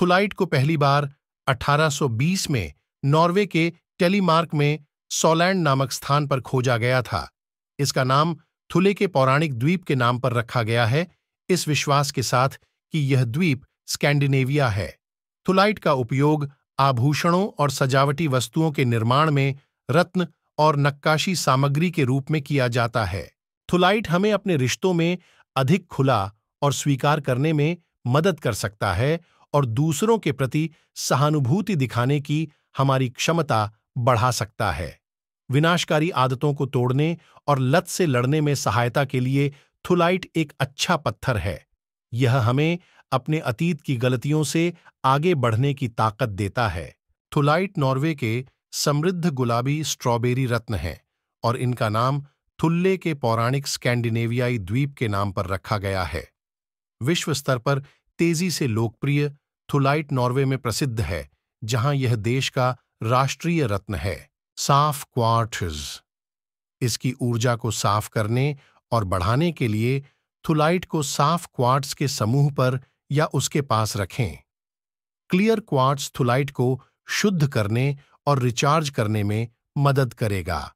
Thulite को पहली बार 1820 में नॉर्वे के टेलीमार्क में सोलैंड नामक स्थान पर खोजा गया था। इसका नाम थुले के पौराणिक द्वीप के नाम पर रखा गया है, इस विश्वास के साथ कि यह द्वीप स्कैंडिनेविया है। थुलाइट का उपयोग आभूषणों और सजावटी वस्तुओं के निर्माण में रत्न और नक्काशी सामग्री के रूप में किया जाता है। थुलाइट हमें अपने रिश्तों में अधिक खुला और स्वीकार करने में मदद कर सकता है और दूसरों के प्रति सहानुभूति दिखाने की हमारी क्षमता बढ़ा सकता है। विनाशकारी आदतों को तोड़ने और लत से लड़ने में सहायता के लिए थुलाइट एक अच्छा पत्थर है। यह हमें अपने अतीत की गलतियों से आगे बढ़ने की ताकत देता है। थुलाइट नॉर्वे के समृद्ध गुलाबी स्ट्रॉबेरी रत्न हैं और इनका नाम थुल्ले के पौराणिक स्कैंडिनेवियाई द्वीप के नाम पर रखा गया है। विश्व स्तर पर तेज़ी से लोकप्रिय थुलाइट नॉर्वे में प्रसिद्ध है, जहाँ यह देश का राष्ट्रीय रत्न है, साफ़ क्वार्ट्ज। इसकी ऊर्जा को साफ़ करने और बढ़ाने के लिए थुलाइट को साफ़ क्वार्ट्स के समूह पर या उसके पास रखें। क्लियर क्वार्ट्स थुलाइट को शुद्ध करने और रिचार्ज करने में मदद करेगा।